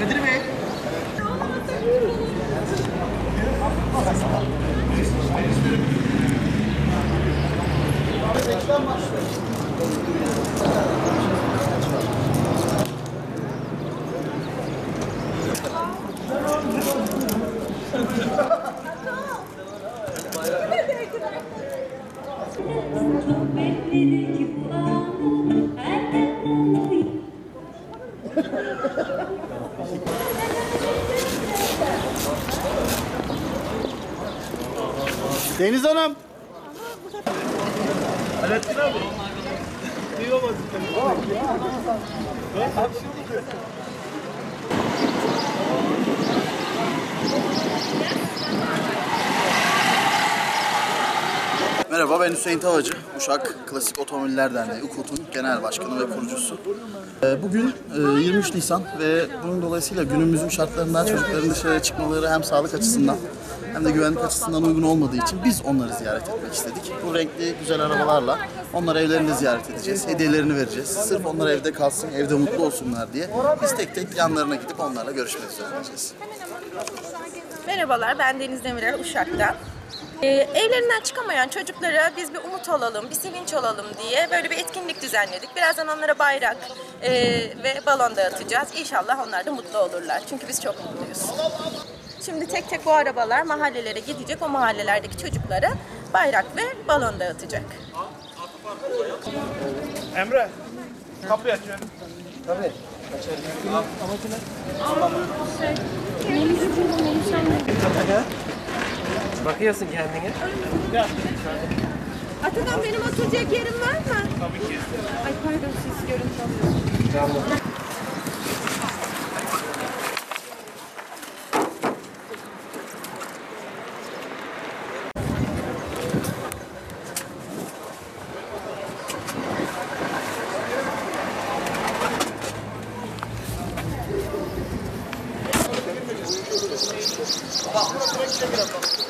Kadir Bey. Bekten başlıyor. Çok bekledi ki bu Deniz Hanım. Merhaba ben Hüseyin Tavacı. Uşak Klasik Otomobiller Derneği UKOT'un genel başkanı ve kurucusu. Ee, Bugün e, 23 Nisan ve bunun dolayısıyla günümüzün şartlarından çocukların dışarıya çıkmaları hem sağlık açısından hem de güvenlik açısından uygun olmadığı için biz onları ziyaret etmek istedik. Bu renkli güzel arabalarla onları evlerinde ziyaret edeceğiz, hediyelerini vereceğiz. Sırf onlar evde kalsın, evde mutlu olsunlar diye biz tek tek yanlarına gidip onlarla görüşmek üzere. Merhabalar, ben Deniz Demirel Uşak'tan. Ee, evlerinden çıkamayan çocuklara biz bir umut olalım, bir sevinç olalım diye böyle bir etkinlik düzenledik. Birazdan onlara bayrak e, ve balon dağıtacağız. İnşallah onlar da mutlu olurlar. Çünkü biz çok mutluyuz. Şimdi tek tek bu arabalar mahallelere gidecek. O mahallelerdeki çocuklara bayrak ve balon dağıtacak. Emre, kapıyı aç. Bakıyorsun kendine. Atakan benim oturacak yerim var mı? Tabii ki. Ay pardon siz görüntü alıyorsunuz. Tamam. Bak, burası direkt girer bak.